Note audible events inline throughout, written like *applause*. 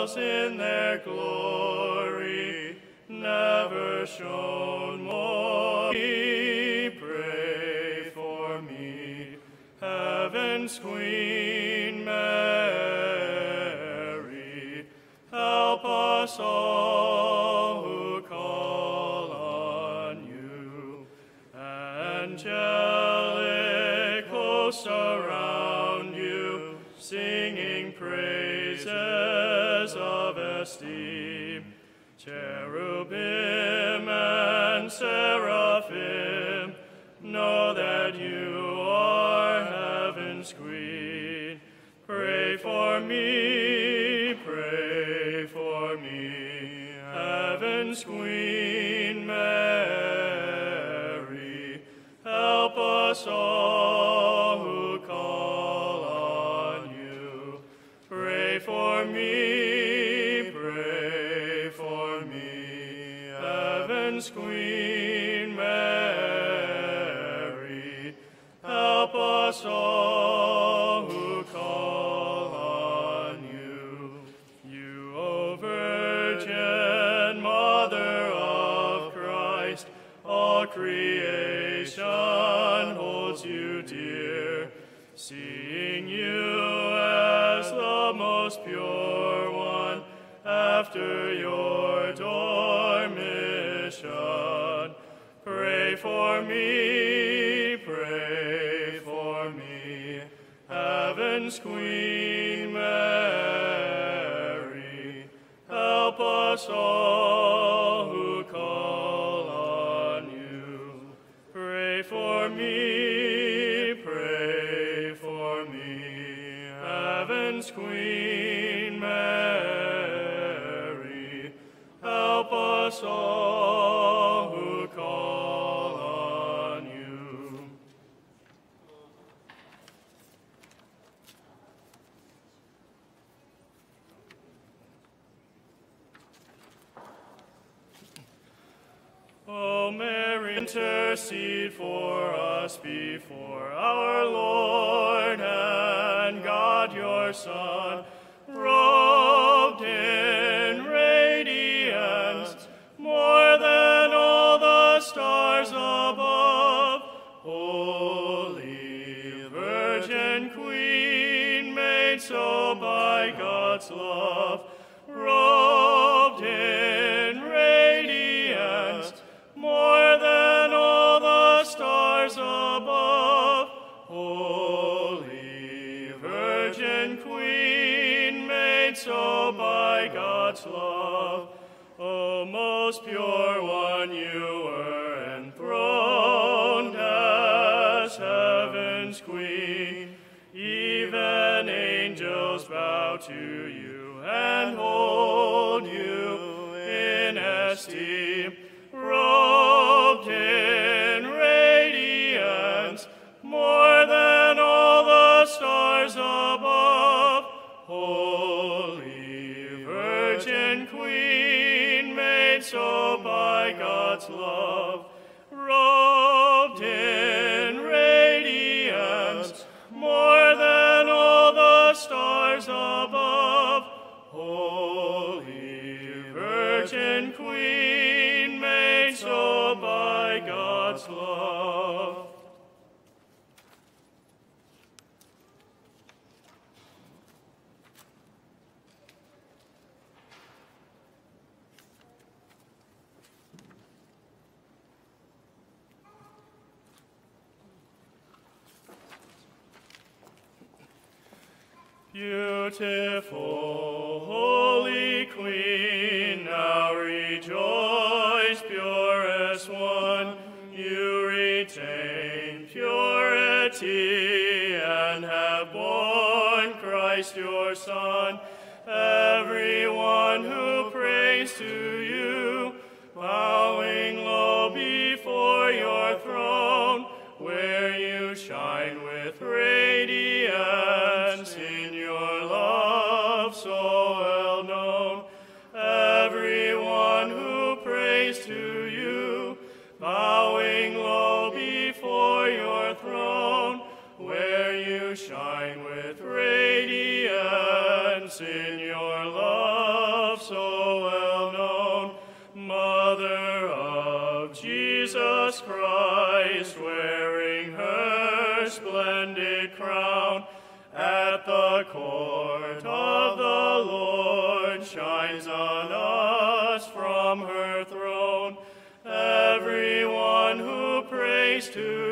in their glory never shone more. Pray for me, heaven's Queen Mary, help us all who call on you. Angelic hosts around you, singing praises of esteem. Cherubim and seraphim, know that you are heaven's queen. Pray for me, pray for me, heaven's queen Mary. Help us all who call on you. Pray for me, queen Mary. Help us all who call on you. You, O Virgin Mother of Christ, all creation holds you dear, seeing you as the most pure one after your for me, pray for me, heaven's Queen Mary. Help us all who call on you. Pray for me, pray for me, heaven's Queen Mary. Help us all intercede for us before our Lord and God your Son, robed in radiance, more than all the stars above. Holy Virgin Queen, made so by God's love, to you and hold you in esteem, your Son. Prays to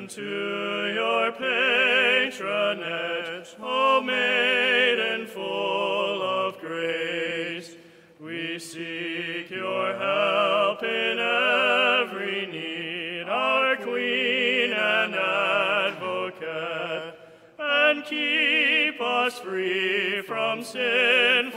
hasten to your patronage, O maiden full of grace. We seek your help in every need, our Queen and Advocate, and keep us free from sinful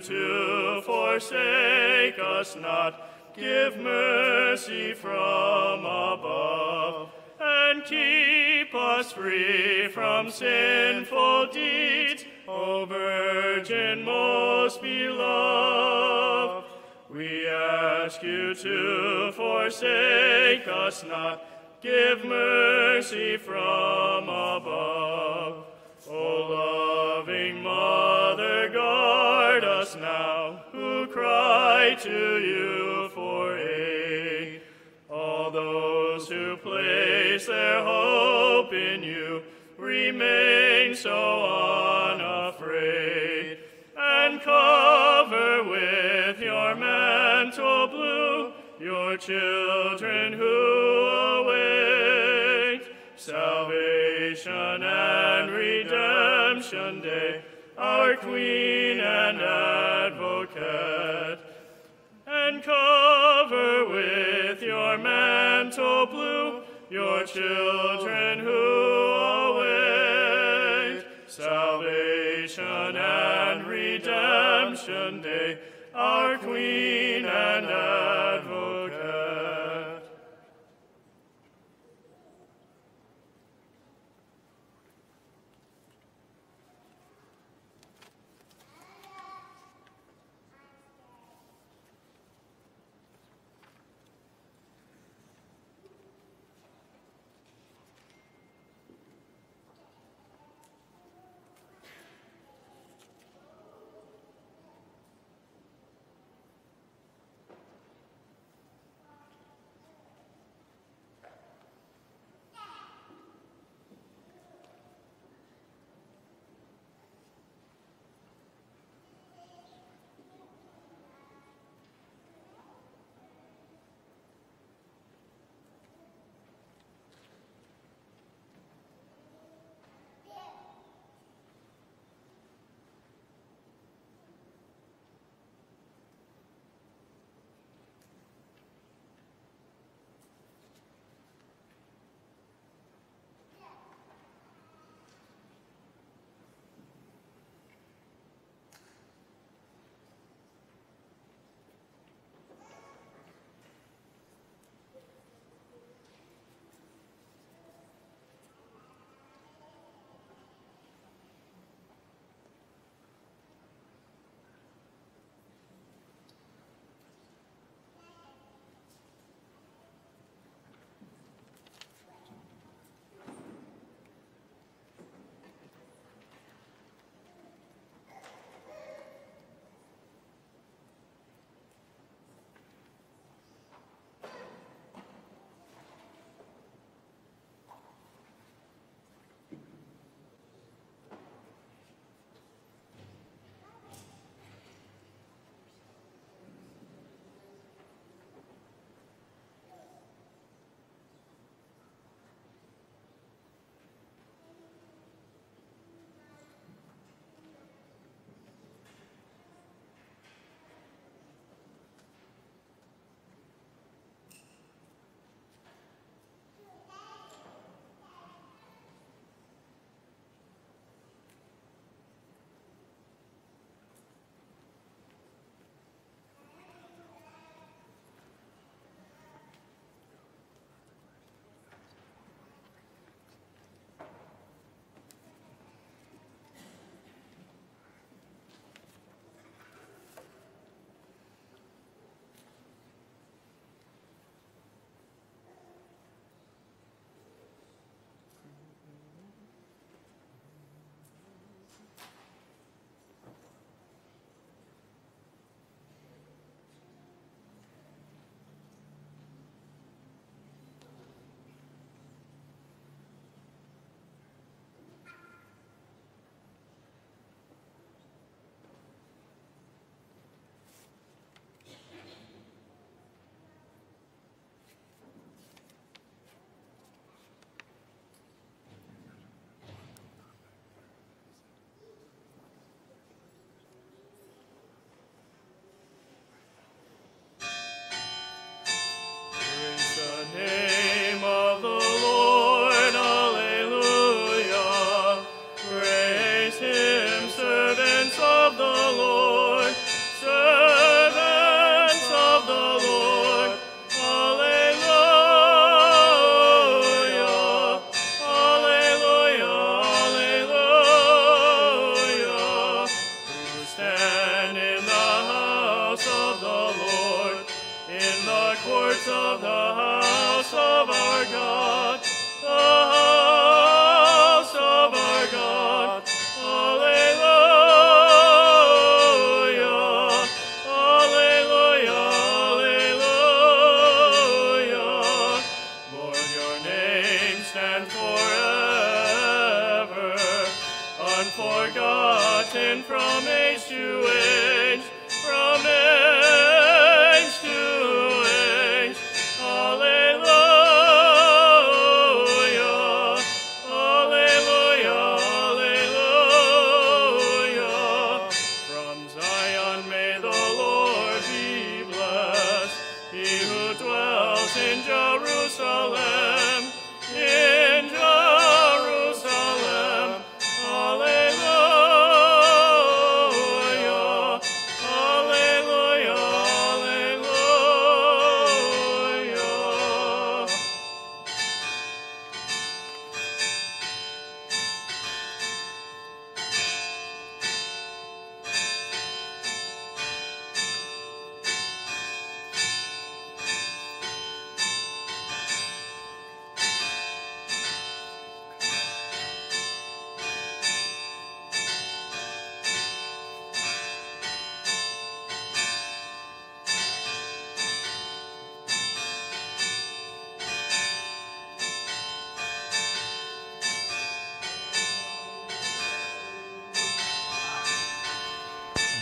to forsake us not, give mercy from above, and keep us free from sinful deeds, O Virgin most beloved. We ask you to forsake us not, give mercy from above. O loving Mother, us now, who cry to you for aid. All those who place their hope in you remain so unafraid, and cover with your mantle blue your children who await salvation and redemption day, our Queen and Advocate and cover with your mantle blue your children who await salvation and redemption day, our Queen and Advocate.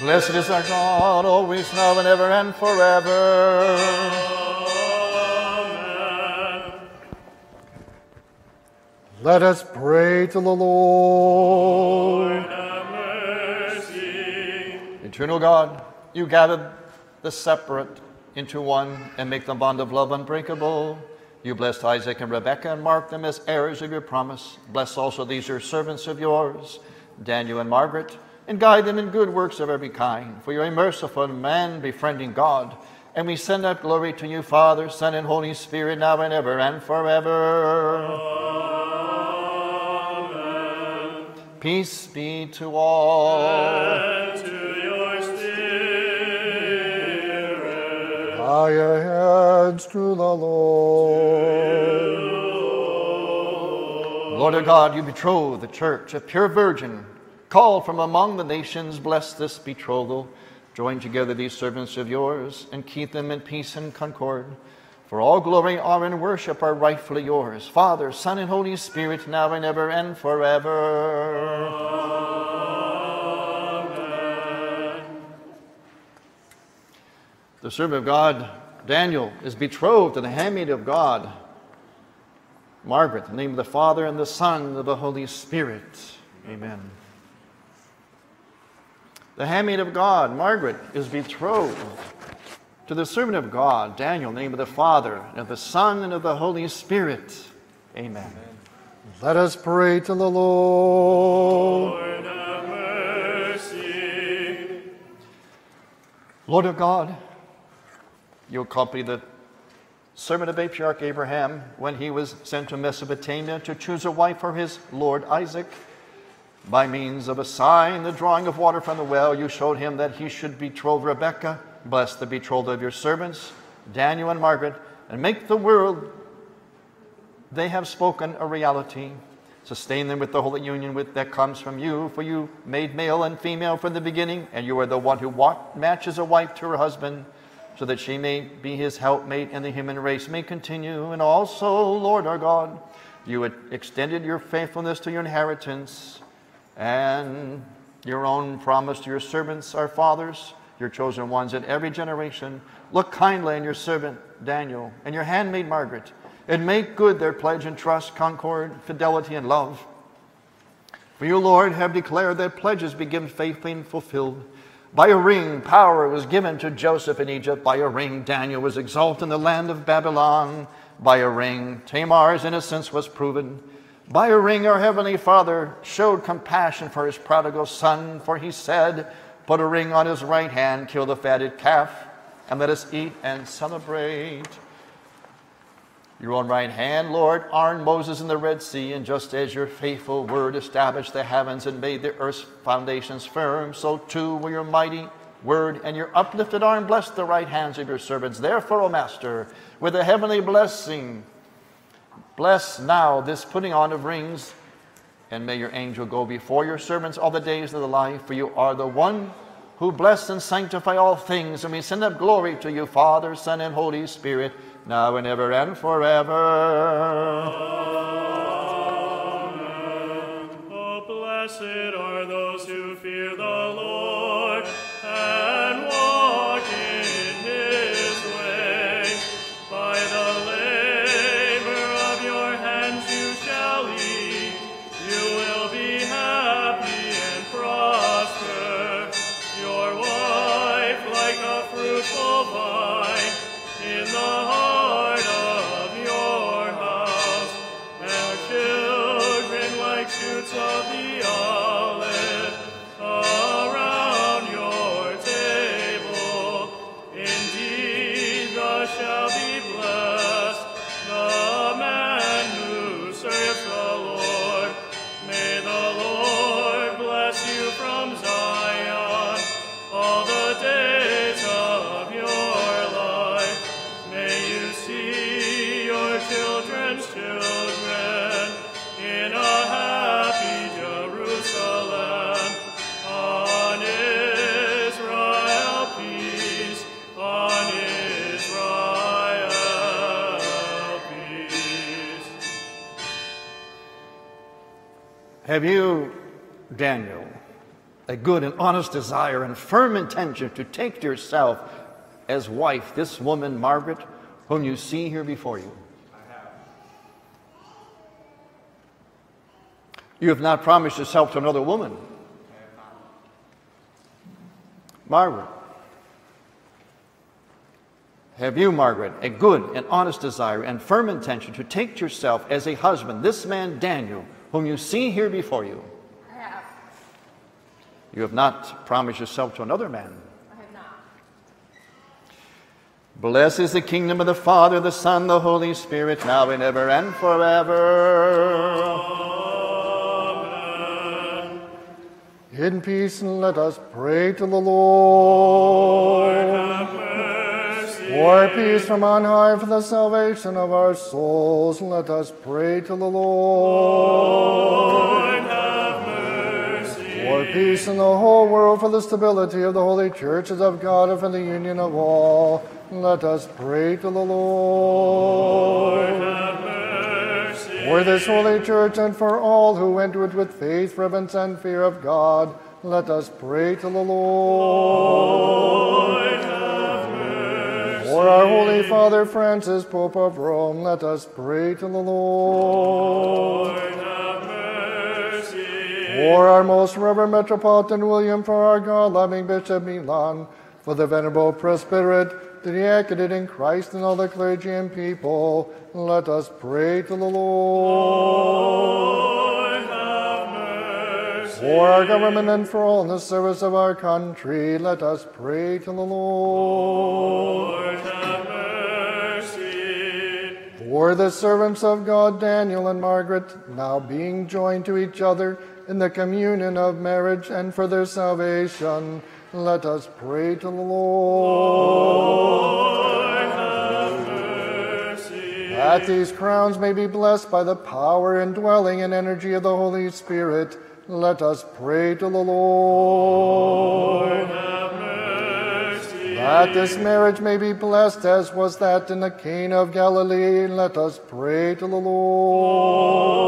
Blessed is our God, always now and ever and forever. Amen. Let us pray to the Lord. Eternal God, you gathered the separate into one and make the bond of love unbreakable. You blessed Isaac and Rebekah and marked them as heirs of your promise. Bless also these your servants of yours, Daniel and Margaret, and guide them in good works of every kind. For you are a merciful man, befriending God. And we send up glory to you, Father, Son, and Holy Spirit, now and ever and forever. Peace be to all. And to your spirit. Bow your heads to the Lord. Lord our God, you betrothed the church, a pure virgin, called from among the nations. Bless this betrothal. Join together these servants of yours and keep them in peace and concord. For all glory, honor, and worship are rightfully yours, Father, Son, and Holy Spirit, now and ever and forever. Amen. The servant of God, Daniel, is betrothed to the handmaid of God, Margaret, in the name of the Father and the Son and of the Holy Spirit. Amen. The handmaid of God, Margaret, is betrothed to the servant of God, Daniel, in the name of the Father and of the Son and of the Holy Spirit. Amen. Let us pray to the Lord. Lord have mercy. Lord of God, you accompanied the servant of patriarch Abraham when he was sent to Mesopotamia to choose a wife for his Lord Isaac. By means of a sign, the drawing of water from the well, you showed him that he should betroth Rebekah. Bless the betrothal of your servants, Daniel and Margaret, and make the world they have spoken a reality. Sustain them with the holy union with, that comes from you, for you made male and female from the beginning, and you are the one who matches a wife to her husband, so that she may be his helpmate and the human race may continue. And also, Lord our God, you extended your faithfulness to your inheritance and your own promise to your servants, our fathers, your chosen ones in every generation. Look kindly on your servant Daniel and your handmaid Margaret, and make good their pledge and trust, concord, fidelity, and love. For you, Lord, have declared that pledges be given faithfully and fulfilled. By a ring, power was given to Joseph in Egypt. By a ring, Daniel was exalted in the land of Babylon. By a ring, Tamar's innocence was proven. By a ring, our Heavenly Father showed compassion for his prodigal son, for he said, Put a ring on his right hand, kill the fatted calf, and let us eat and celebrate. Your own right hand, Lord, armed Moses in the Red Sea, and just as your faithful word established the heavens and made the earth's foundations firm, so too will your mighty word and your uplifted arm. Bless the right hands of your servants. Therefore, O Master, with a heavenly blessing, bless now this putting on of rings, and may your angel go before your servants all the days of the life, for you are the one who bless and sanctify all things, and we send up glory to you, Father, Son, and Holy Spirit, now and ever and forever. Amen. Oh, blessed Have you, Daniel, a good and honest desire and firm intention to take to yourself as wife this woman, Margaret, whom you see here before you? You have not promised yourself to another woman. Margaret, have you, Margaret, a good and honest desire and firm intention to take to yourself as a husband this man, Daniel, whom you see here before you? I have. You have not promised yourself to another man. I have not. Blessed is the kingdom of the Father, the Son, the Holy Spirit, now and ever and forever. Amen. In peace, and let us pray to the Lord. For peace from on high, for the salvation of our souls, let us pray to the Lord. For peace in the whole world, for the stability of the holy churches of God, and for the union of all, let us pray to the Lord. For this holy church and for all who enter it with faith, reverence, and fear of God, let us pray to the Lord. For our Holy Father Francis, Pope of Rome, let us pray to the Lord. For our most reverend Metropolitan William, for our God-loving Bishop Milan, for the venerable presbyterate, the diaconate in Christ, and all the clergy and people, let us pray to the Lord. For our government and for all in the service of our country, let us pray to the Lord. For the servants of God, Daniel and Margaret, now being joined to each other in the communion of marriage and for their salvation, let us pray to the Lord. That these crowns may be blessed by the power and dwelling and energy of the Holy Spirit, let us pray to the Lord. That this marriage may be blessed as was that in the Cana of Galilee, let us pray to the Lord.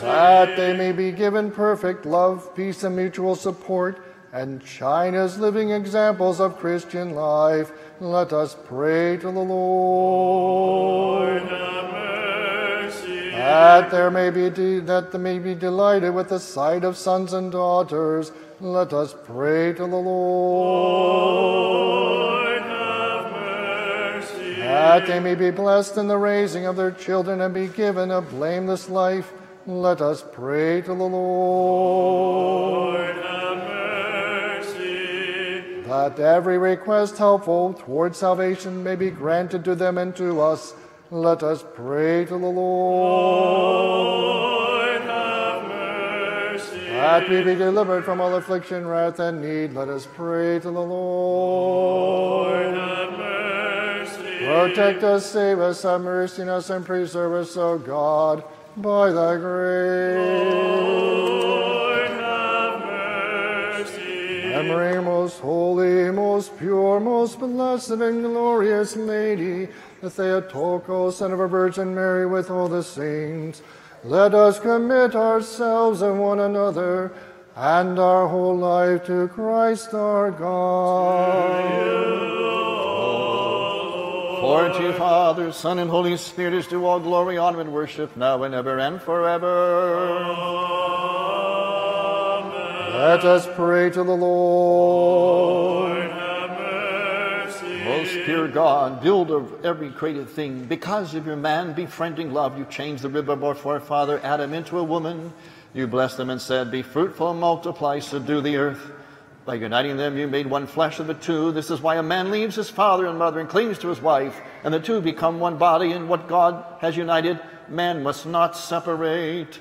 That they may be given perfect love, peace, and mutual support, and China's living examples of Christian life, let us pray to the Lord. That there may be de- that they may be delighted with the sight of sons and daughters, let us pray to the Lord. That they may be blessed in the raising of their children and be given a blameless life, let us pray to the Lord. That every request helpful toward salvation may be granted to them and to us, let us pray to the Lord. That we be delivered from all affliction, wrath, and need, let us pray to the Lord. mercy. Protect us, save us, have mercy on us, and preserve us, O God, by thy grace. Lord, Most holy, most pure, most blessed and glorious Lady, the Theotokos, Son of a Virgin Mary, with all the saints, let us commit ourselves and one another and our whole life to Christ our God. For to you, Father, Son, and Holy Spirit is due all glory, honor, and worship, now and ever and forever. Let us pray to the Lord. Lord, have mercy. Most pure God, builder of every created thing, because of your man befriending love, you changed the rib of our forefather Adam into a woman. You blessed them and said, Be fruitful and multiply, subdue the earth. By uniting them, you made one flesh of the two. This is why a man leaves his father and mother and clings to his wife, and the two become one body. And what God has united, man must not separate.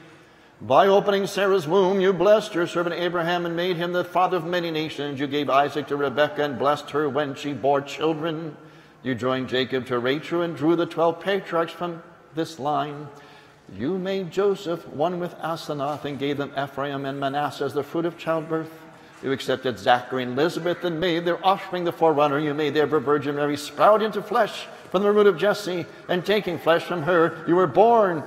By opening Sarah's womb, you blessed your servant Abraham and made him the father of many nations. You gave Isaac to Rebekah and blessed her when she bore children. You joined Jacob to Rachel and drew the twelve patriarchs from this line. You made Joseph one with Asenath and gave them Ephraim and Manasseh as the fruit of childbirth. You accepted Zachary and Elizabeth and made their offspring the forerunner. You made the Virgin Mary sprout into flesh from the root of Jesse, and taking flesh from her, you were born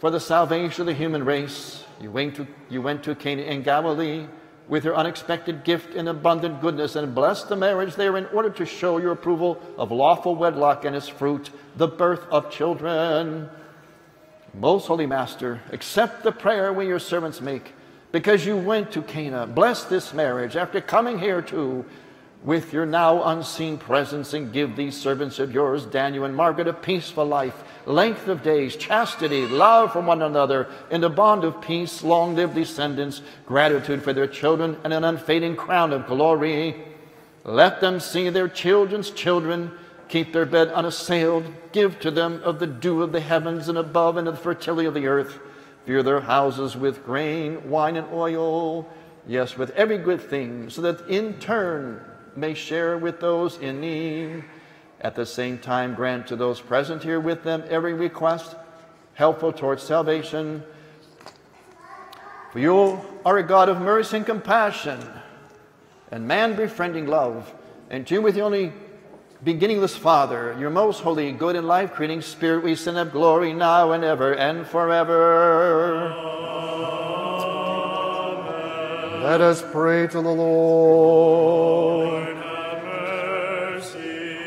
for the salvation of the human race. You went to, you went to Cana in Galilee with your unexpected gift and abundant goodness and blessed the marriage there in order to show your approval of lawful wedlock and its fruit, the birth of children. Most Holy Master, accept the prayer we your servants make because you went to Cana. Bless this marriage after coming here too with your now unseen presence and give these servants of yours, Daniel and Margaret, a peaceful life, length of days, chastity, love for one another, in the bond of peace, long lived descendants, gratitude for their children, and an unfading crown of glory. Let them see their children's children, keep their bed unassailed, give to them of the dew of the heavens and above, and of the fertility of the earth. Fill their houses with grain, wine, and oil, yes, with every good thing, so that in turn may share with those in need. At the same time, grant to those present here with them every request helpful towards salvation. For you are a God of mercy and compassion, and man befriending love, and to you with the only beginningless Father, your most holy, good, and life creating Spirit, we send up glory now and ever and forever. Let us pray to the Lord. Lord, have mercy.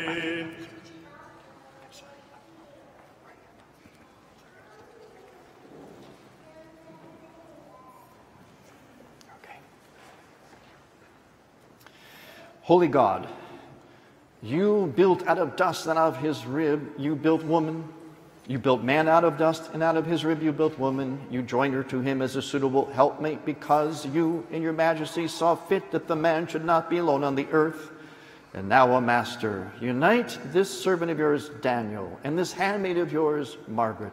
Holy God, you built out of dust and out of his rib, you built woman. You built man out of dust, and out of his rib you built woman. You joined her to him as a suitable helpmate because you, in your majesty, saw fit that the man should not be alone on the earth. And now, O Master, unite this servant of yours, Daniel, and this handmaid of yours, Margaret.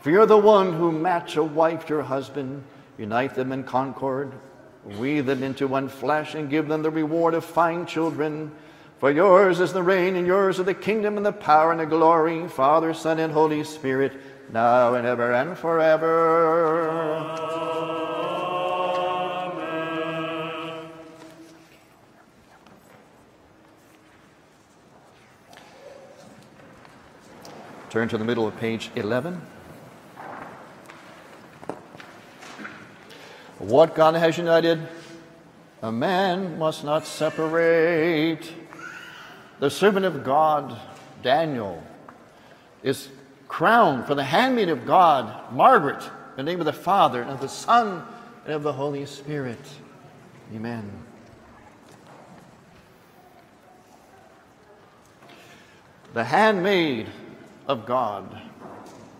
For you're the one who match a wife to her husband. Unite them in concord, weave them into one flesh, and give them the reward of fine children. For yours is the reign, and yours are the kingdom, and the power, and the glory, Father, Son, and Holy Spirit, now and ever and forever. Amen. Turn to the middle of page 11. What God has united, a man must not separate. The servant of God, Daniel, is crowned for the handmaid of God, Margaret, in the name of the Father, and of the Son, and of the Holy Spirit. Amen. The handmaid of God,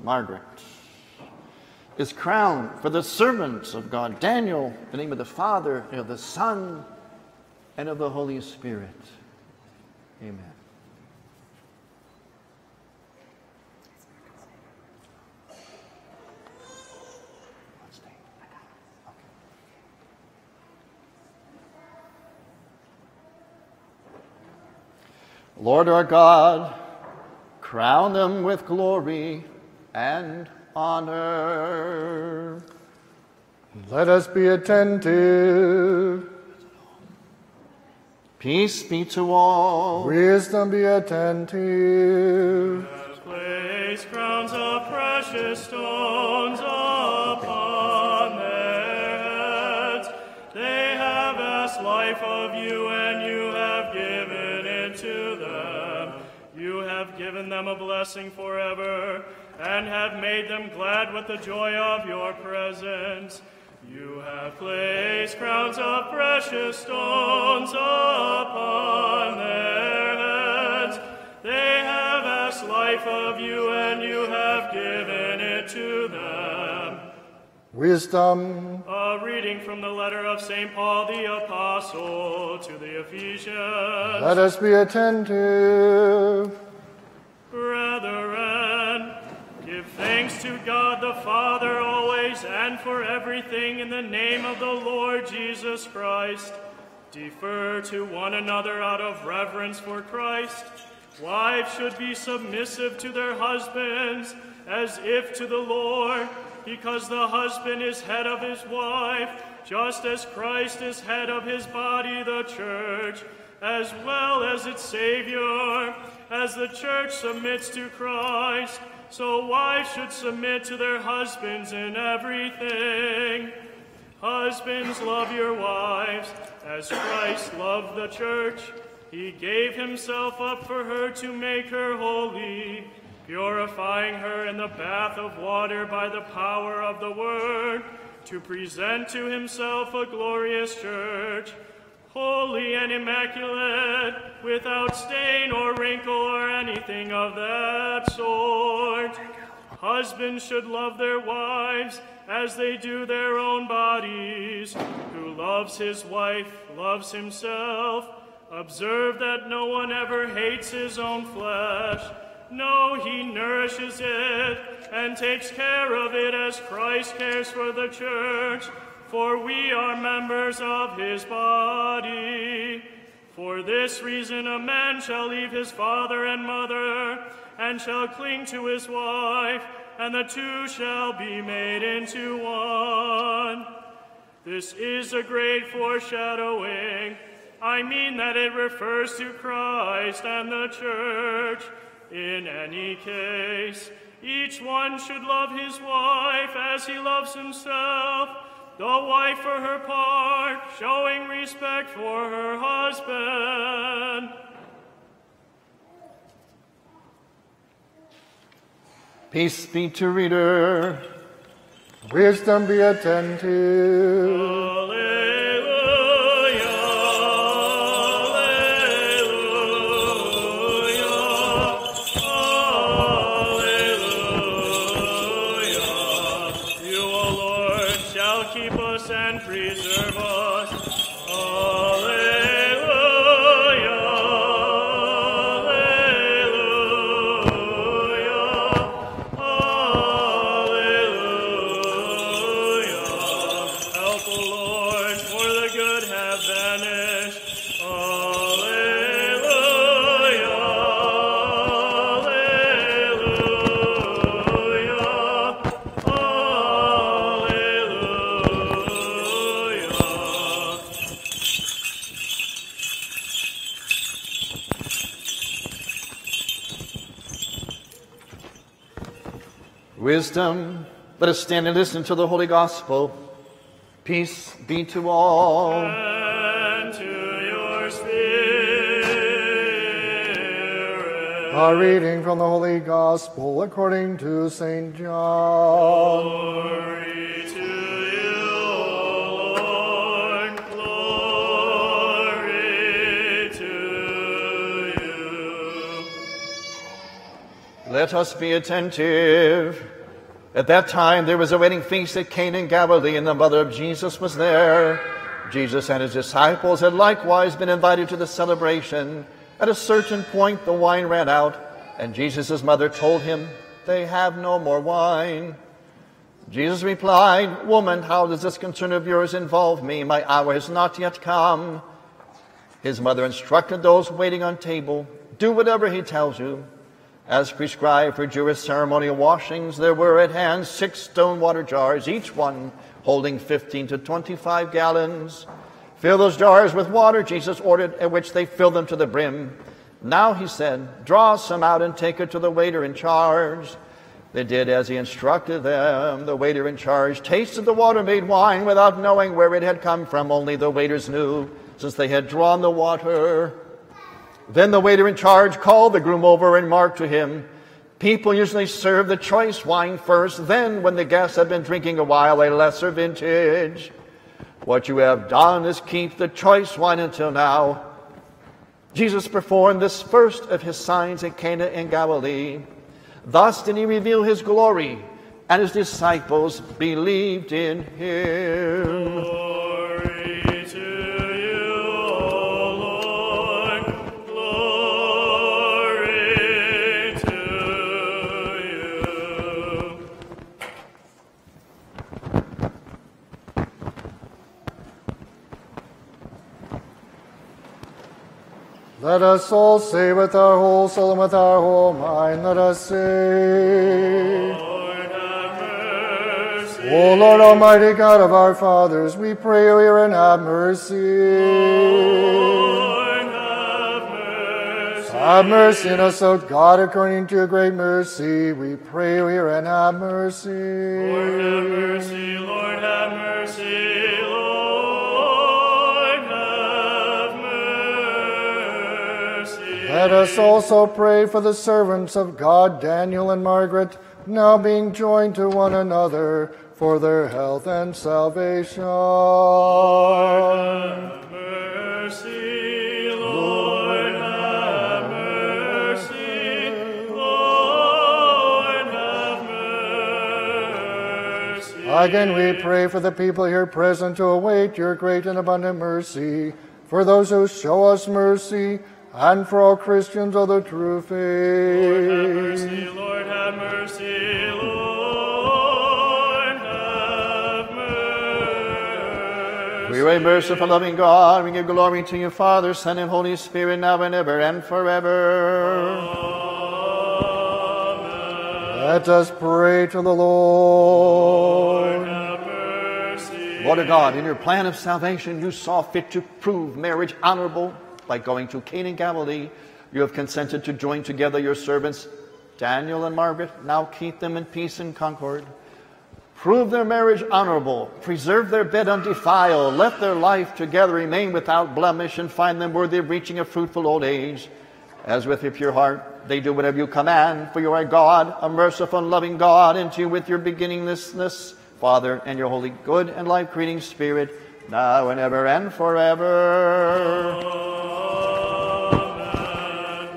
Margaret, is crowned for the servants of God, Daniel, in the name of the Father, and of the Son, and of the Holy Spirit. Amen. Lord our God, crown them with glory and honor. Let us be attentive Peace be to all. Wisdom be attentive. Place crowns of precious stones upon their heads. They have asked life of you, and you have given it to them. You have given them a blessing forever, and have made them glad with the joy of your presence. You have placed crowns of precious stones upon their heads. They have asked life of you, and you have given it to them. Wisdom. A reading from the letter of St. Paul the Apostle to the Ephesians. Let us be attentive. Brethren, to God the Father always and for everything in the name of the Lord Jesus Christ. Defer to one another out of reverence for Christ. Wives should be submissive to their husbands as if to the Lord, because the husband is head of his wife, just as Christ is head of his body, the church, as well as its Savior. As the church submits to Christ, so wives should submit to their husbands in everything. Husbands, love your wives, as Christ loved the church. He gave himself up for her to make her holy, purifying her in the bath of water by the power of the word, to present to himself a glorious church, holy and immaculate, without stain or wrinkle or anything of that sort. Husbands should love their wives as they do their own bodies. Who loves his wife loves himself. Observe that no one ever hates his own flesh. No, he nourishes it and takes care of it as Christ cares for the church, for we are members of his body. For this reason, a man shall leave his father and mother and shall cling to his wife, and the two shall be made into one. This is a great foreshadowing. I mean that it refers to Christ and the church. In any case, each one should love his wife as he loves himself, the wife for her part, showing respect for her husband. Peace be to reader. Wisdom be attentive. Alleluia, Wisdom. Let us stand and listen to the Holy Gospel. Peace be to all. And to your spirit. A reading from the Holy Gospel according to St. John. Glory to you, Lord. Glory to you. Let us be attentive. At that time, there was a wedding feast at Cana in Galilee, and the mother of Jesus was there. Jesus and his disciples had likewise been invited to the celebration. At a certain point, the wine ran out, and Jesus' mother told him, They have no more wine. Jesus replied, Woman, how does this concern of yours involve me? My hour has not yet come. His mother instructed those waiting on table, Do whatever he tells you. As prescribed for Jewish ceremonial washings, there were at hand six stone water jars, each one holding 15 to 25 gallons. Fill those jars with water, Jesus ordered, at which they filled them to the brim. Now, he said, draw some out and take it to the waiter in charge. They did as he instructed them. The waiter in charge tasted the water made wine without knowing where it had come from. Only the waiters knew, since they had drawn the water. Then the waiter in charge called the groom over and marked to him, People usually serve the choice wine first, then, when the guests have been drinking a while, a lesser vintage. What you have done is keep the choice wine until now. Jesus performed this first of his signs in Cana in Galilee. Thus did he reveal his glory, and his disciples believed in him. Let us all say with our whole soul and with our whole mind, let us say, Lord. O Lord Almighty God of our fathers, we pray you hear and have mercy. Lord have mercy. Have mercy on us, O God, according to your great mercy. We pray you hear and have mercy. Lord have mercy. Lord have mercy. Lord Let us also pray for the servants of God, Daniel and Margaret, now being joined to one another for their health and salvation. Have mercy, Lord, have mercy, Lord, have mercy. Again, we pray for the people here present to await your great and abundant mercy, for those who show us mercy, and for all Christians of the true faith. Lord, have mercy. Lord, have mercy, Lord, have mercy. We pray, merciful, loving God, we give glory to you, Father, Son, and Holy Spirit, now and ever and forever. Amen. Let us pray to the Lord. Have mercy. Lord of God, in your plan of salvation, you saw fit to prove marriage honorable by going to Cana in Galilee. You have consented to join together your servants, Daniel and Margaret. Now keep them in peace and concord. Prove their marriage honorable. Preserve their bed undefiled. Let their life together remain without blemish and find them worthy of reaching a fruitful old age. As with a pure heart, they do whatever you command, for you are God, a merciful and loving God, and to you with your beginninglessness, Father, and your holy good and life creating Spirit, now and ever and forever. Amen.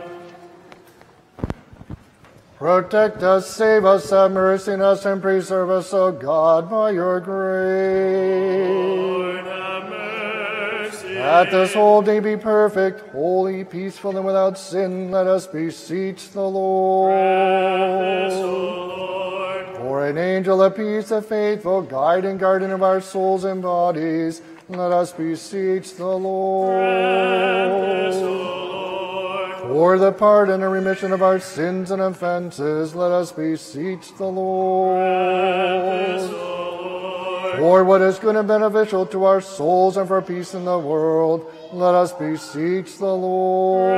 Protect us, save us, have mercy on us, and preserve us, O God, by your grace. Lord. That this whole day be perfect, holy, peaceful, and without sin, let us beseech the Lord. For an angel of peace, a faithful guide and guardian of our souls and bodies, let us beseech the. Lord. For the pardon and remission of our sins and offenses, let us beseech the Lord. For what is good and beneficial to our souls and for peace in the world, let us beseech the Lord.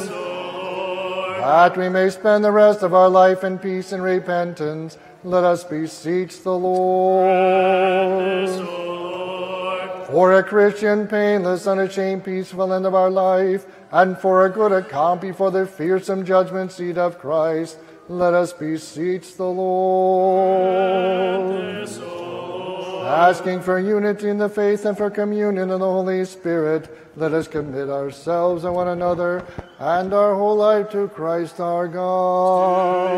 This, O Lord. That we may spend the rest of our life in peace and repentance, let us beseech the Lord. Lord. For a Christian, painless, unashamed, peaceful end of our life, and for a good account before the fearsome judgment seat of Christ, let us beseech the Lord. Asking for unity in the faith and for communion in the Holy Spirit, let us commit ourselves and one another and our whole life to Christ our God.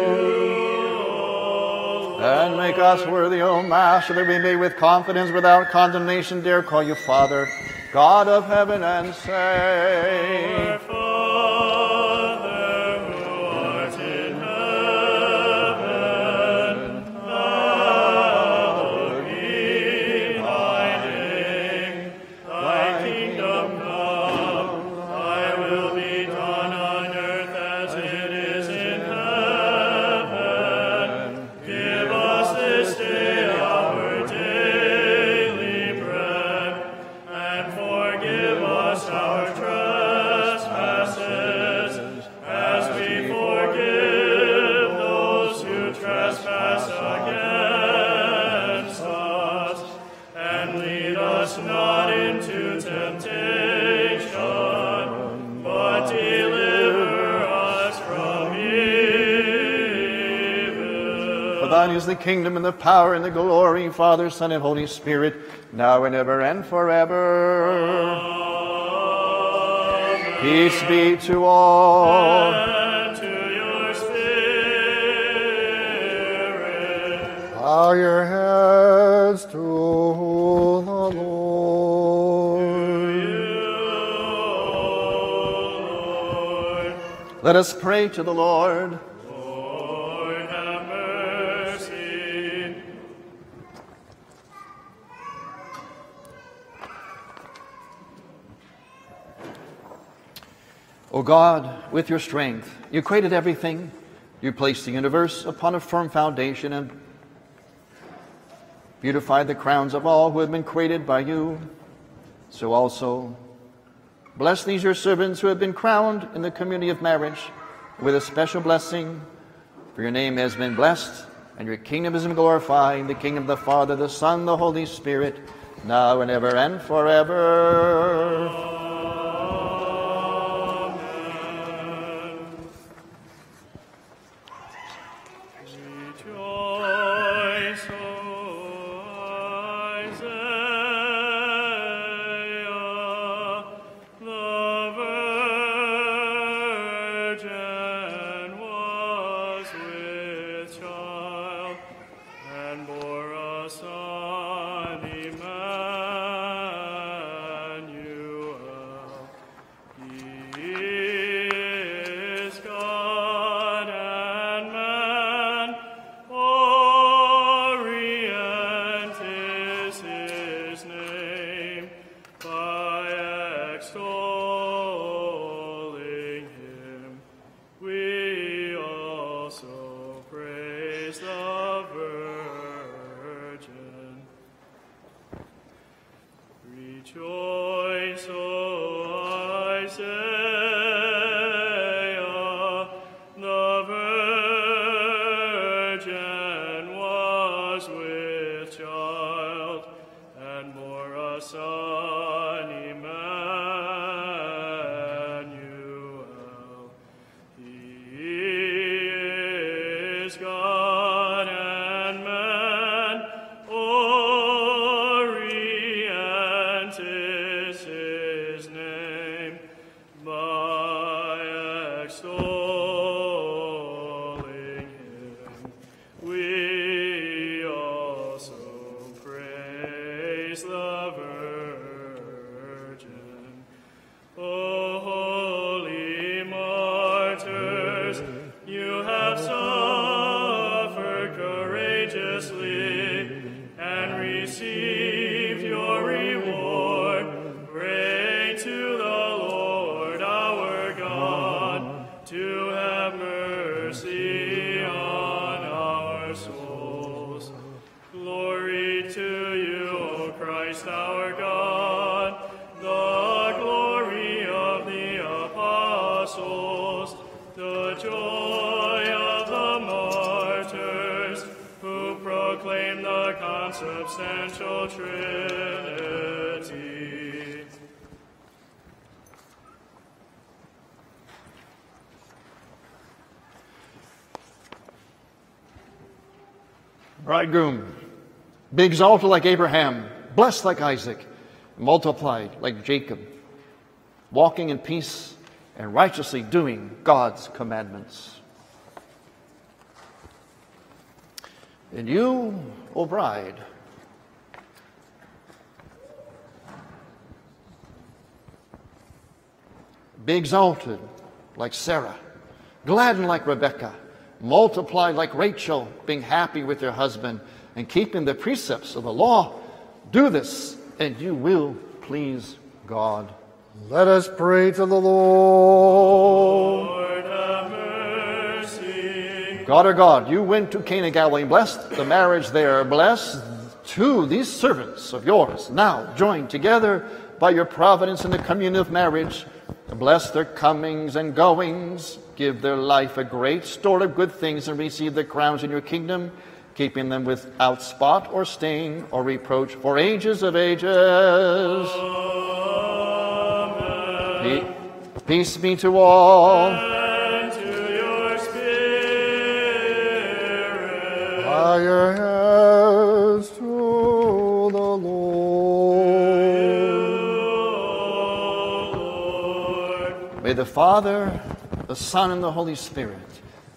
And make us worthy, O Master, that we may with confidence, without condemnation, dare call you Father, God of heaven, and say, is the kingdom and the power and the glory, Father, Son, and Holy Spirit, now and ever and forever. Peace be to all. And to your spirit. Bow your heads to the Lord. Lord, Let us pray to the. Lord, O God, with your strength, you created everything. You placed the universe upon a firm foundation and beautified the crowns of all who have been created by you. So also, bless these your servants who have been crowned in the community of marriage with a special blessing. For your name has been blessed, and your kingdom has been glorified, the kingdom of the Father, the Son, the Holy Spirit, now and ever and forever. Bridegroom, be exalted like Abraham, blessed like Isaac, multiplied like Jacob, walking in peace and righteously doing God's commandments. And you, O bride, be exalted like Sarah, gladdened like Rebekah, multiplied like Rachel, being happy with your husband and keeping the precepts of the law. Do this, and you will please God. Let us pray to the Lord. Lord have mercy. God our God, you went to Cana Galilee and blessed the marriage there. Bless to these servants of yours, now joined together by your providence in the communion of marriage. Bless their comings and goings. Give their life a great store of good things and receive the crowns in your kingdom, keeping them without spot or stain or reproach for ages of ages. Pe- Peace be to all. And to your spirit. By the Father, the Son, and the Holy Spirit,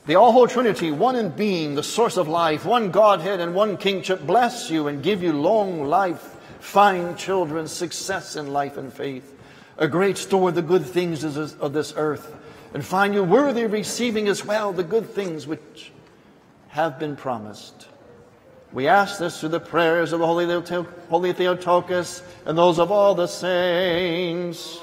the all whole Trinity, one in being, the source of life, one Godhead and one kingship, bless you and give you long life, fine children, success in life and faith, a great store of the good things of this earth, and find you worthy of receiving as well the good things which have been promised. We ask this through the prayers of the Holy, Holy Theotokos and those of all the saints.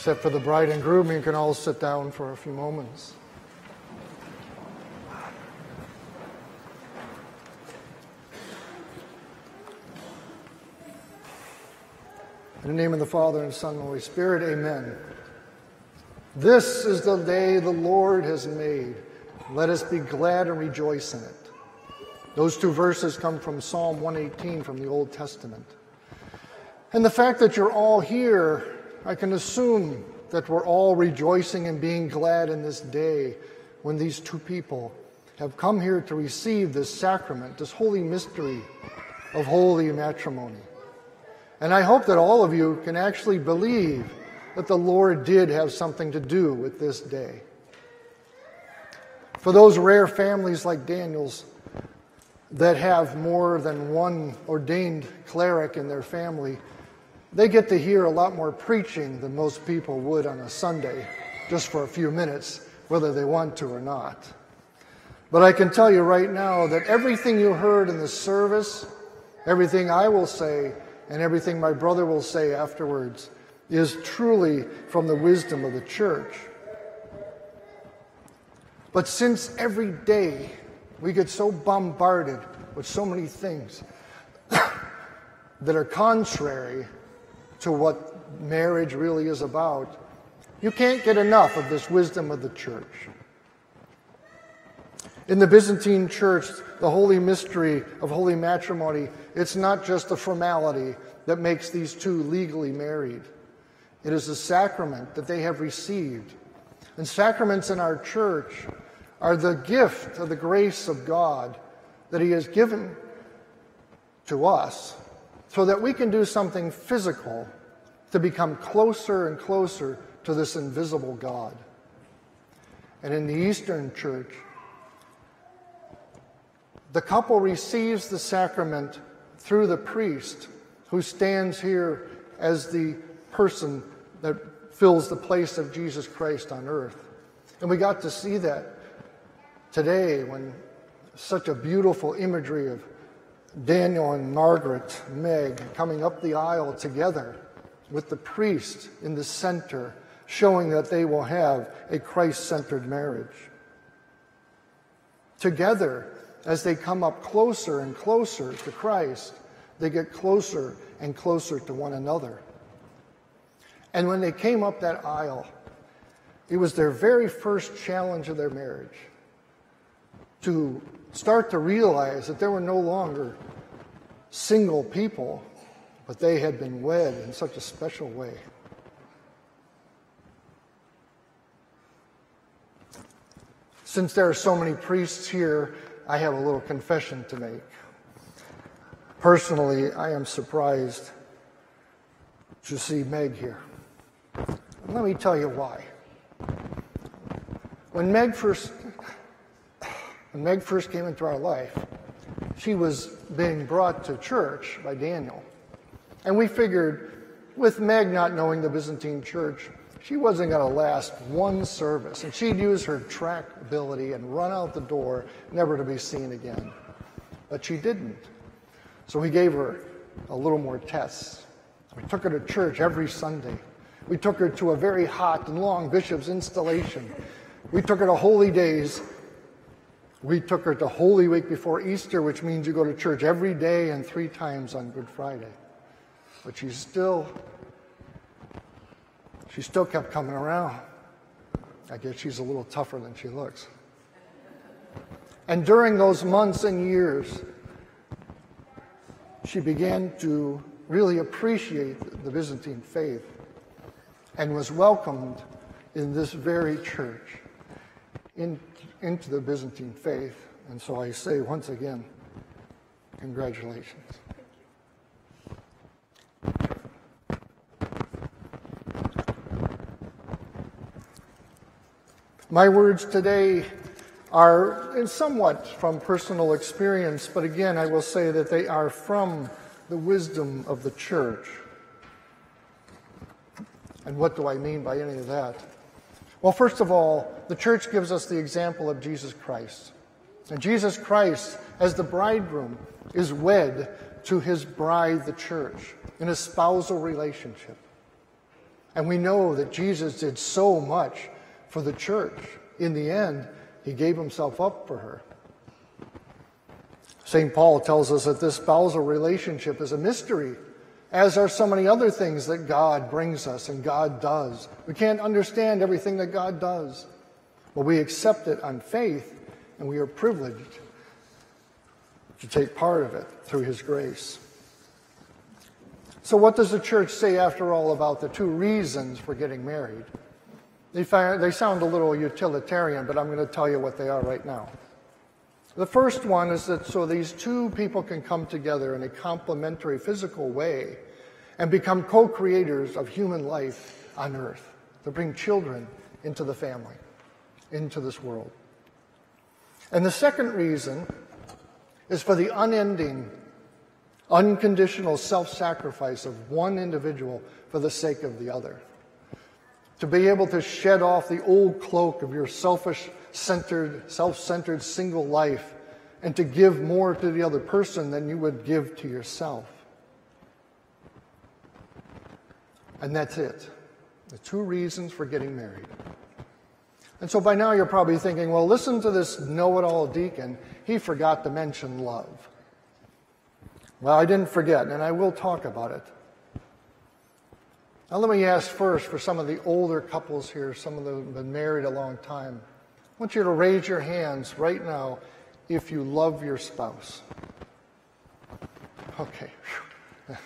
Except for the bride and groom, you can all sit down for a few moments. In the name of the Father, and Son, and Holy Spirit, amen. This is the day the Lord has made. Let us be glad and rejoice in it. Those two verses come from Psalm 118 from the Old Testament. And the fact that you're all here I can assume that we're all rejoicing and being glad in this day when these two people have come here to receive this sacrament, this holy mystery of holy matrimony. And I hope that all of you can actually believe that the Lord did have something to do with this day. For those rare families like Daniel's that have more than one ordained cleric in their family, they get to hear a lot more preaching than most people would on a Sunday, just for a few minutes, whether they want to or not. But I can tell you right now that everything you heard in the service, everything I will say, and everything my brother will say afterwards is truly from the wisdom of the church. But since every day we get so bombarded with so many things *coughs* that are contrary to what marriage really is about, you can't get enough of this wisdom of the church. In the Byzantine church, the holy mystery of holy matrimony, it's not just a formality that makes these two legally married. It is a sacrament that they have received. And sacraments in our church are the gift of the grace of God that He has given to us so that we can do something physical to become closer and closer to this invisible God. And in the Eastern Church, the couple receives the sacrament through the priest who stands here as the person that fills the place of Jesus Christ on earth. And we got to see that today when such a beautiful imagery of Daniel and Margaret, Meg, coming up the aisle together with the priest in the center, showing that they will have a Christ centered marriage. Together, as they come up closer and closer to Christ, they get closer and closer to one another. And when they came up that aisle, it was their very first challenge of their marriage to start to realize that they were no longer single people, but they had been wed in such a special way. Since there are so many priests here, I have a little confession to make. Personally, I am surprised to see Meg here. let me tell you why. When Meg first when Meg first came into our life, she was being brought to church by Daniel. And we figured, with Meg not knowing the Byzantine church, she wasn't going to last one service. And she'd use her track ability and run out the door, never to be seen again. But she didn't. So we gave her a little more tests. We took her to church every Sunday. We took her to a very hot and long bishop's installation. We took her to holy days we took her to Holy Week before Easter, which means you go to church every day and three times on Good Friday. But she's still, she still kept coming around. I guess she's a little tougher than she looks. And during those months and years, she began to really appreciate the Byzantine faith and was welcomed in this very church. In into the Byzantine faith. And so I say once again, congratulations. My words today are in somewhat from personal experience, but again, I will say that they are from the wisdom of the church. And what do I mean by any of that? Well, first of all, the church gives us the example of Jesus Christ. And Jesus Christ, as the bridegroom, is wed to his bride, the church, in a spousal relationship. And we know that Jesus did so much for the church. In the end, he gave himself up for her. St. Paul tells us that this spousal relationship is a mystery as are so many other things that God brings us and God does. We can't understand everything that God does, but we accept it on faith, and we are privileged to take part of it through His grace. So, what does the church say, after all, about the two reasons for getting married? They, find, they sound a little utilitarian, but I'm going to tell you what they are right now. The first one is that so these two people can come together in a complementary physical way and become co creators of human life on earth, to bring children into the family, into this world. And the second reason is for the unending, unconditional self sacrifice of one individual for the sake of the other. To be able to shed off the old cloak of your selfish centered, self centered single life and to give more to the other person than you would give to yourself. And that's it. The two reasons for getting married. And so by now you're probably thinking, well, listen to this know it all deacon. He forgot to mention love. Well, I didn't forget, and I will talk about it. Now, let me ask first for some of the older couples here, some of them have been married a long time. I want you to raise your hands right now if you love your spouse. Okay. it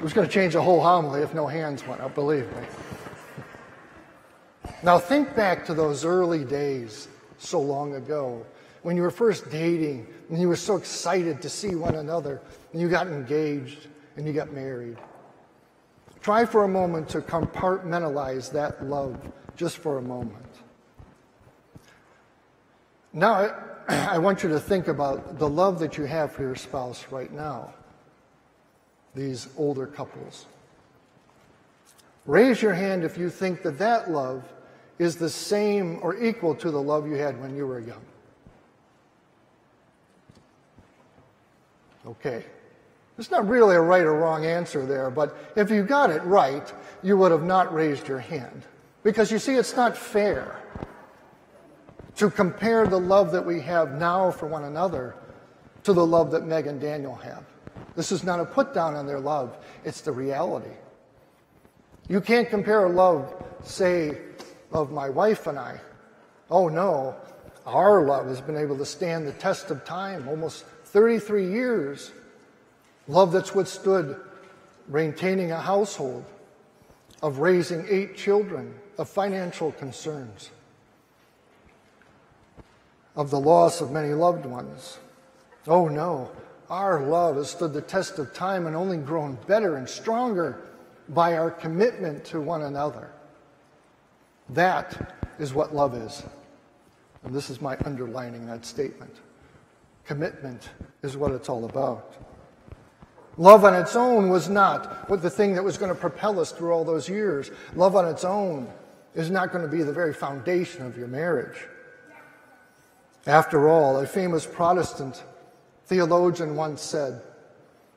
was going to change the whole homily if no hands went up, believe me. Now think back to those early days so long ago when you were first dating and you were so excited to see one another and you got engaged and you got married. Try for a moment to compartmentalize that love just for a moment. Now, *clears throat* I want you to think about the love that you have for your spouse right now, these older couples. Raise your hand if you think that that love is the same or equal to the love you had when you were young. Okay. It's not really a right or wrong answer there, but if you got it right, you would have not raised your hand. Because you see, it's not fair to compare the love that we have now for one another to the love that Meg and Daniel have. This is not a put down on their love, it's the reality. You can't compare a love, say, of my wife and I. Oh no, our love has been able to stand the test of time, almost 33 years. Love that's withstood maintaining a household, of raising eight children, of financial concerns of the loss of many loved ones. Oh no, our love has stood the test of time and only grown better and stronger by our commitment to one another. That is what love is. And this is my underlining that statement. Commitment is what it's all about. Love on its own was not what the thing that was going to propel us through all those years. Love on its own is not going to be the very foundation of your marriage. After all, a famous Protestant theologian once said,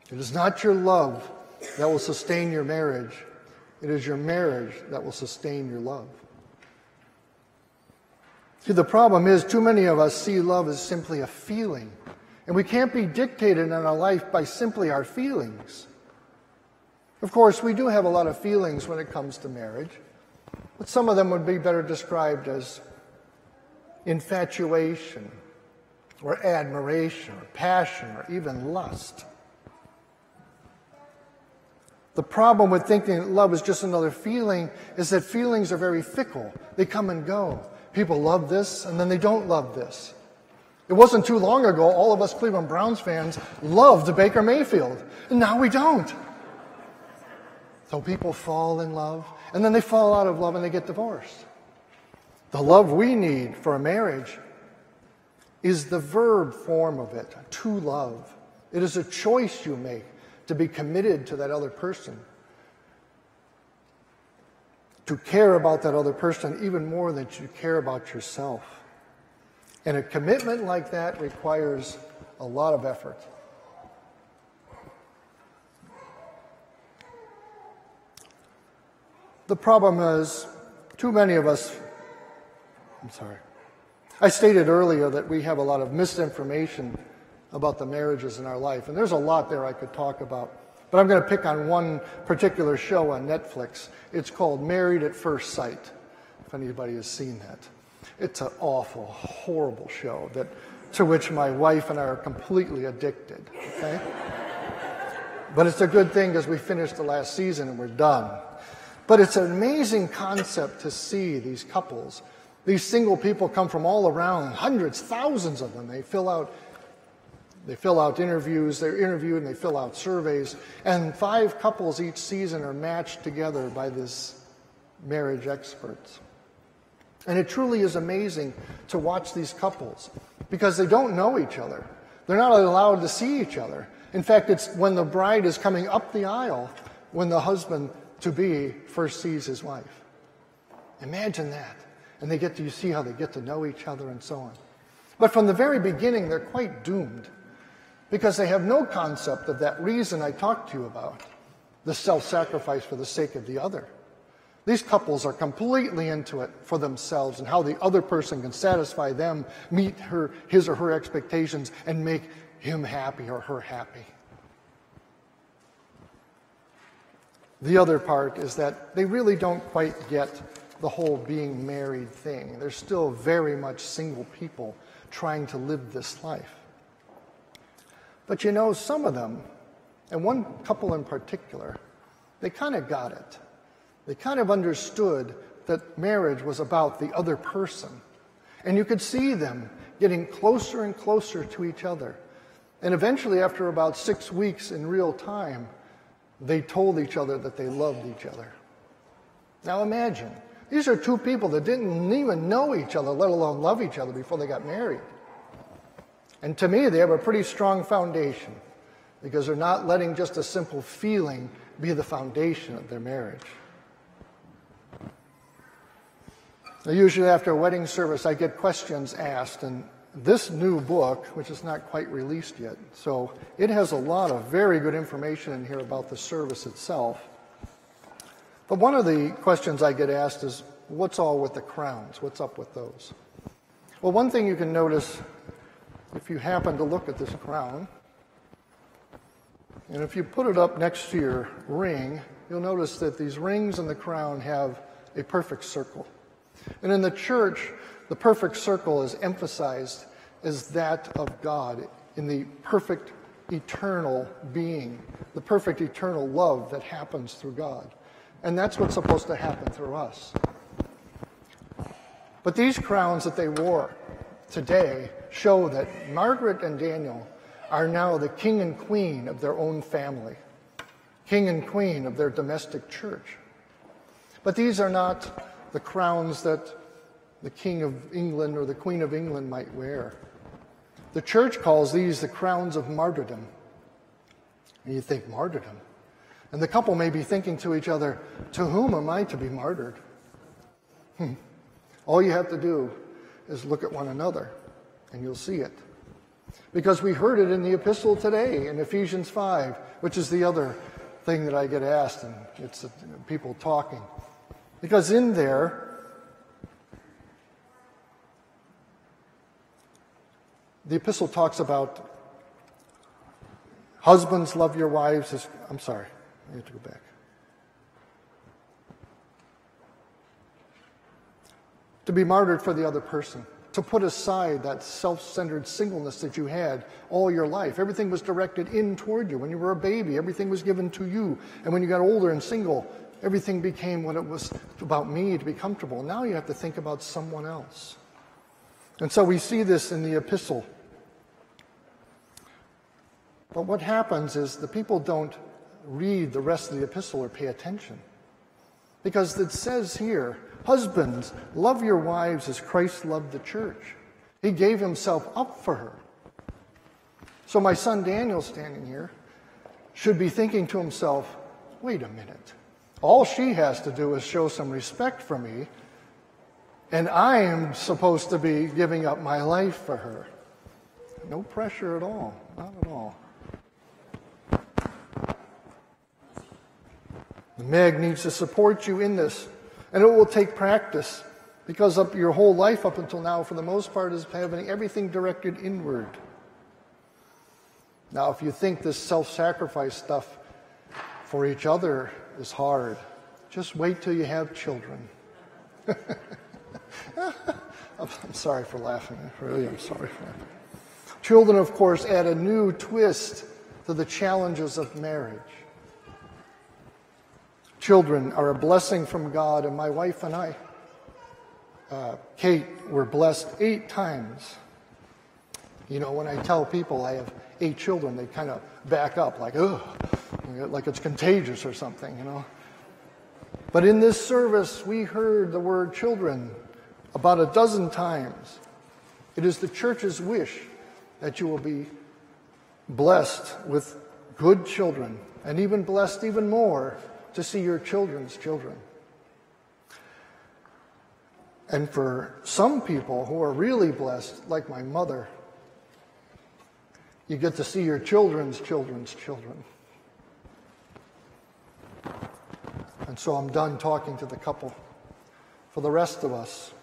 It is not your love that will sustain your marriage, it is your marriage that will sustain your love. See, the problem is too many of us see love as simply a feeling, and we can't be dictated in our life by simply our feelings. Of course, we do have a lot of feelings when it comes to marriage, but some of them would be better described as infatuation or admiration or passion or even lust. The problem with thinking that love is just another feeling is that feelings are very fickle. They come and go. People love this and then they don't love this. It wasn't too long ago, all of us Cleveland Browns fans loved Baker Mayfield, and now we don't. So people fall in love, and then they fall out of love and they get divorced. The love we need for a marriage is the verb form of it, to love. It is a choice you make to be committed to that other person, to care about that other person even more than you care about yourself. And a commitment like that requires a lot of effort. The problem is, too many of us, I'm sorry. I stated earlier that we have a lot of misinformation about the marriages in our life, and there's a lot there I could talk about. But I'm going to pick on one particular show on Netflix. It's called Married at First Sight, if anybody has seen that. It's an awful, horrible show that, to which my wife and I are completely addicted. Okay? but it's a good thing because we finished the last season and we're done. But it's an amazing concept to see these couples. These single people come from all around, hundreds, thousands of them. They fill out they fill out interviews, they're interviewed and they fill out surveys. And five couples each season are matched together by this marriage experts. And it truly is amazing to watch these couples because they don't know each other. They're not allowed to see each other. In fact, it's when the bride is coming up the aisle when the husband to be first sees his wife. Imagine that. And they get to, you see how they get to know each other and so on. But from the very beginning, they're quite doomed because they have no concept of that reason I talked to you about the self sacrifice for the sake of the other. These couples are completely into it for themselves and how the other person can satisfy them, meet her, his or her expectations, and make him happy or her happy. The other part is that they really don't quite get the whole being married thing. They're still very much single people trying to live this life. But you know, some of them, and one couple in particular, they kind of got it. They kind of understood that marriage was about the other person. And you could see them getting closer and closer to each other. And eventually, after about six weeks in real time, they told each other that they loved each other. Now imagine, these are two people that didn't even know each other, let alone love each other before they got married. And to me, they have a pretty strong foundation because they're not letting just a simple feeling be the foundation of their marriage. Now, usually after a wedding service, I get questions asked, and this new book, which is not quite released yet, so it has a lot of very good information in here about the service itself. But one of the questions I get asked is, what's all with the crowns? What's up with those? Well, one thing you can notice if you happen to look at this crown, and if you put it up next to your ring, you'll notice that these rings and the crown have a perfect circle. And in the church, the perfect circle is emphasized as that of God in the perfect eternal being, the perfect eternal love that happens through God. And that's what's supposed to happen through us. But these crowns that they wore today show that Margaret and Daniel are now the king and queen of their own family, king and queen of their domestic church. But these are not the crowns that the King of England or the Queen of England might wear. The church calls these the crowns of martyrdom. And you think, martyrdom? And the couple may be thinking to each other, to whom am I to be martyred? Hmm. All you have to do is look at one another, and you'll see it. Because we heard it in the epistle today in Ephesians 5, which is the other thing that I get asked, and it's people talking. Because in there, the epistle talks about husbands love your wives as, I'm sorry, I have to go back. To be martyred for the other person, to put aside that self centered singleness that you had all your life. Everything was directed in toward you. When you were a baby, everything was given to you. And when you got older and single, everything became what it was about me to be comfortable. Now you have to think about someone else. And so we see this in the epistle. But what happens is the people don't read the rest of the epistle or pay attention. Because it says here, Husbands, love your wives as Christ loved the church. He gave himself up for her. So my son Daniel, standing here, should be thinking to himself, wait a minute. All she has to do is show some respect for me, and I am supposed to be giving up my life for her. No pressure at all, not at all. Meg needs to support you in this, and it will take practice because up your whole life up until now, for the most part, is having everything directed inward. Now, if you think this self sacrifice stuff for each other is hard, just wait till you have children. *laughs* I'm sorry for laughing. Really, I'm sorry for laughing. Children, of course, add a new twist to the challenges of marriage. Children are a blessing from God, and my wife and I, uh, Kate, were blessed eight times. You know, when I tell people I have eight children, they kind of back up, like, ugh, like it's contagious or something, you know. But in this service, we heard the word children about a dozen times. It is the church's wish that you will be blessed with good children, and even blessed even more to see your children's children. And for some people who are really blessed, like my mother, you get to see your children's children's children. And so I'm done talking to the couple. For the rest of us,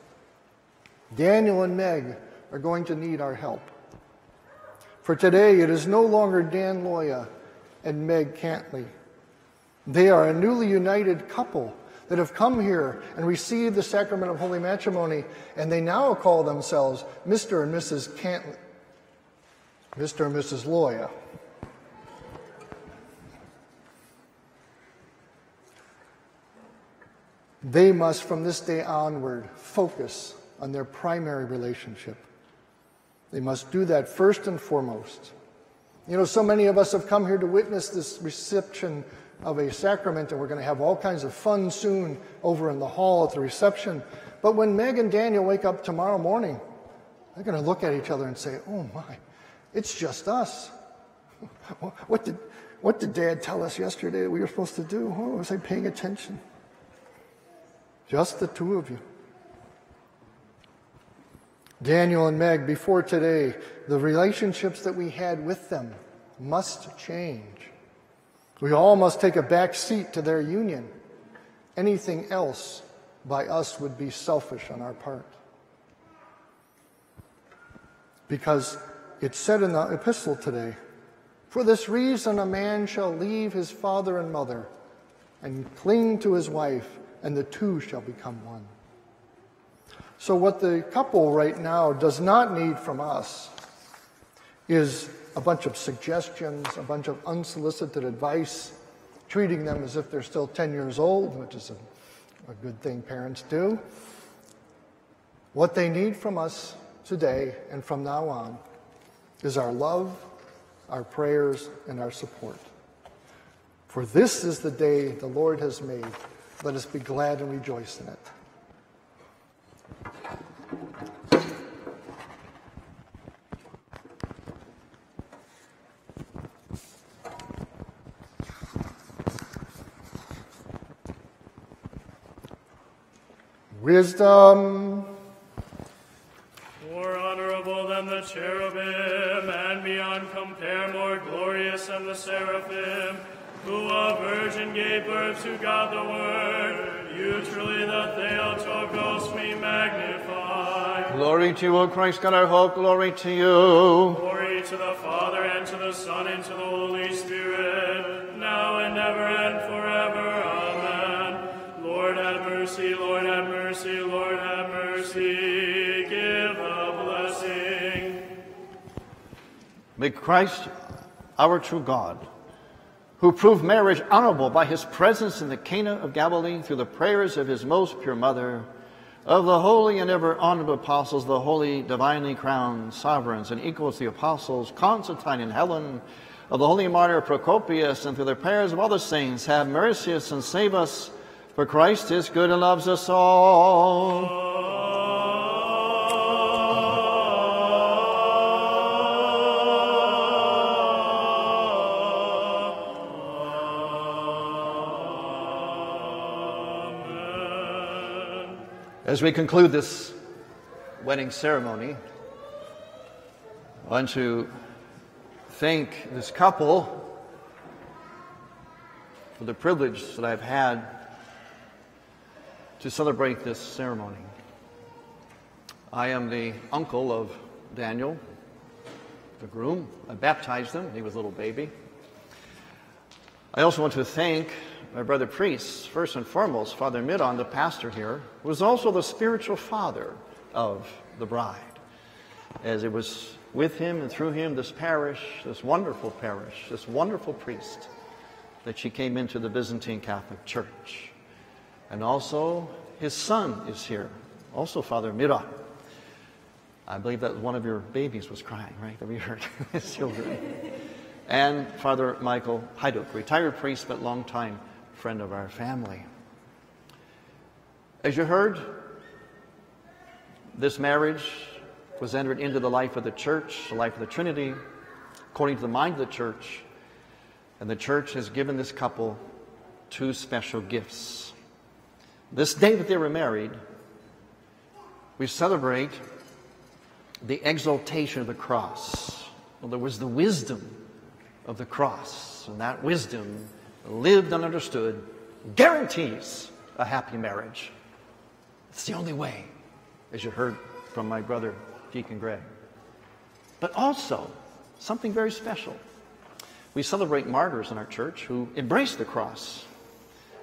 Daniel and Meg are going to need our help. For today, it is no longer Dan Loya and Meg Cantley they are a newly united couple that have come here and received the sacrament of holy matrimony, and they now call themselves Mr. and Mrs. Cantley, Mr. and Mrs. Loya. They must, from this day onward, focus on their primary relationship. They must do that first and foremost. You know, so many of us have come here to witness this reception of a sacrament, and we're going to have all kinds of fun soon over in the hall at the reception. But when Meg and Daniel wake up tomorrow morning, they're going to look at each other and say, Oh my, it's just us. *laughs* What did, what did Dad tell us yesterday that we were supposed to do? Oh, was I paying attention? Just the two of you. Daniel and Meg, before today, the relationships that we had with them must change. We all must take a back seat to their union. Anything else by us would be selfish on our part. Because it's said in the epistle today, For this reason a man shall leave his father and mother and cling to his wife, and the two shall become one. So, what the couple right now does not need from us is a bunch of suggestions, a bunch of unsolicited advice, treating them as if they're still 10 years old, which is a, a good thing parents do. What they need from us today and from now on is our love, our prayers, and our support. For this is the day the Lord has made. Let us be glad and rejoice in it. Wisdom. More honorable than the cherubim, and beyond compare more glorious than the seraphim, who a virgin gave birth to God the Word. You truly the Theotokos we magnify. Glory to you, O Christ God our hope, glory to you. Glory to the Father, and to the Son, and to the May Christ, our true God, who proved marriage honorable by his presence in the Cana of Galilee through the prayers of his most pure mother, of the holy and ever honored apostles, the holy, divinely crowned sovereigns and equals the apostles, Constantine and Helen, of the holy martyr Procopius, and through the prayers of other saints, have mercy us and save us, for Christ is good and loves us all. As we conclude this wedding ceremony, I want to thank this couple for the privilege that I've had to celebrate this ceremony. I am the uncle of Daniel, the groom. I baptized him, he was a little baby. I also want to thank my brother priests, first and foremost, Father Midon, the pastor here, was also the spiritual father of the bride, as it was with him and through him, this parish, this wonderful parish, this wonderful priest, that she came into the Byzantine Catholic Church. And also, his son is here, also Father Midon. I believe that one of your babies was crying, right? That we heard *laughs* his children. and Father Michael Hajduk, retired priest but long time friend of our family. As you heard, this marriage was entered into the life of the church, the life of the Trinity, according to the mind of the church. And the church has given this couple two special gifts. This day that they were married, we celebrate the exaltation of the cross. Well, there was the wisdom of the cross, and that wisdom lived and understood, guarantees a happy marriage. It's the only way, as you heard from my brother, Deacon Greg. But also, something very special. We celebrate martyrs in our church who embrace the cross.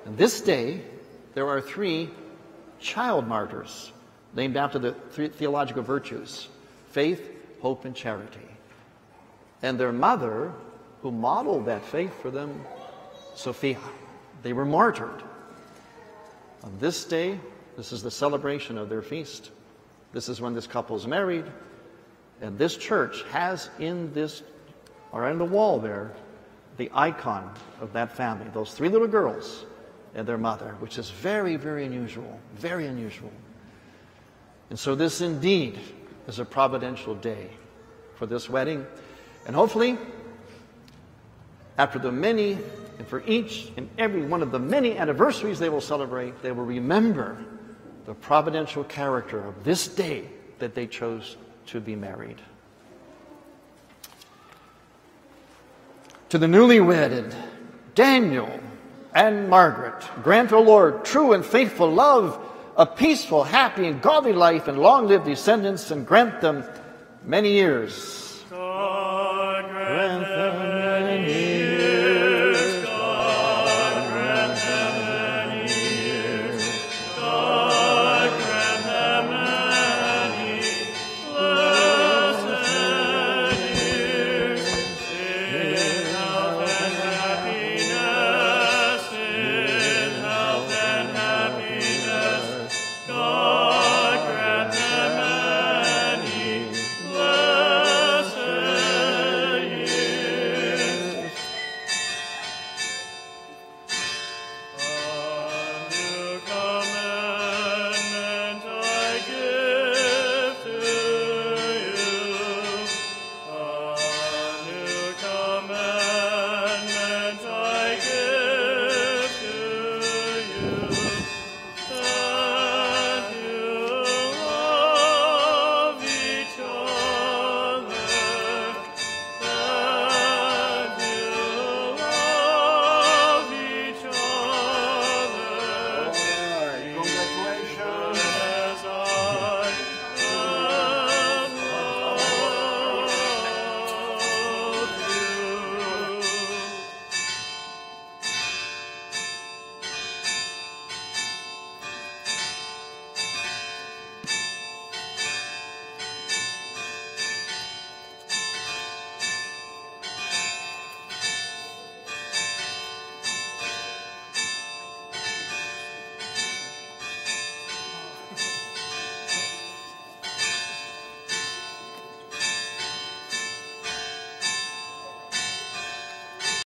And this day, there are three child martyrs named after the three theological virtues faith, hope, and charity. And their mother, who modeled that faith for them, Sophia. They were martyred. On this day, this is the celebration of their feast. This is when this couple is married. And this church has in this, or in the wall there, the icon of that family, those three little girls and their mother, which is very, very unusual. Very unusual. And so, this indeed is a providential day for this wedding. And hopefully, after the many and for each and every one of the many anniversaries they will celebrate, they will remember the providential character of this day that they chose to be married. To the newly wedded Daniel and Margaret, grant, O Lord, true and faithful love, a peaceful, happy, and godly life, and long lived descendants, and grant them many years.